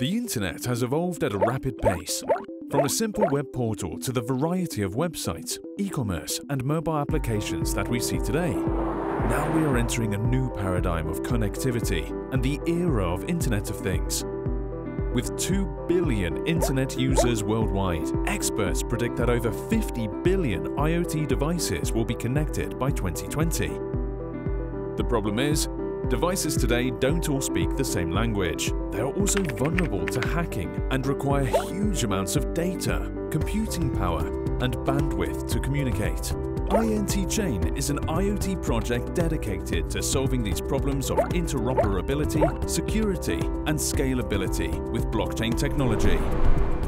The internet has evolved at a rapid pace. From a simple web portal to the variety of websites, e-commerce and mobile applications that we see today. Now we are entering a new paradigm of connectivity and the era of Internet of Things. With 2 billion internet users worldwide, experts predict that over 50 billion IoT devices will be connected by 2020. The problem is, Devices today don't all speak the same language. They are also vulnerable to hacking and require huge amounts of data, computing power and bandwidth to communicate. INT Chain is an IoT project dedicated to solving these problems of interoperability, security and scalability with blockchain technology.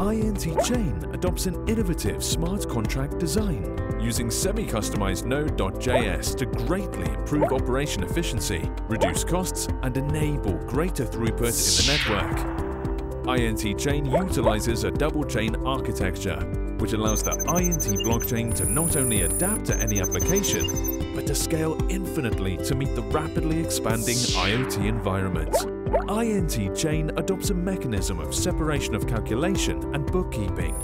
INT Chain adopts an innovative smart contract design using semi-customized Node.js to greatly improve operation efficiency, reduce costs, and enable greater throughput in the network. INT Chain utilizes a double chain architecture, which allows the INT blockchain to not only adapt to any application, but to scale infinitely to meet the rapidly expanding IoT environment. INT Chain adopts a mechanism of separation of calculation and bookkeeping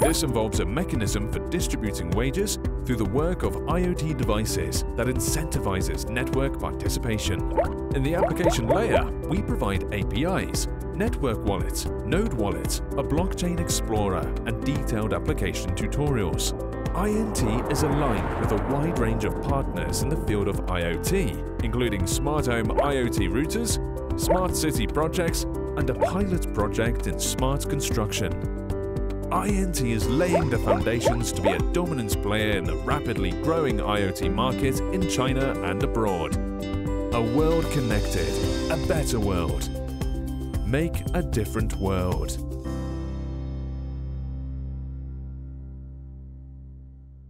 this involves a mechanism for distributing wages through the work of IoT devices that incentivizes network participation. In the application layer, we provide APIs, network wallets, node wallets, a blockchain explorer, and detailed application tutorials. INT is aligned with a wide range of partners in the field of IoT, including smart home IoT routers, smart city projects, and a pilot project in smart construction. INT is laying the foundations to be a dominance player in the rapidly growing IoT market in China and abroad. A world connected, a better world. Make a different world.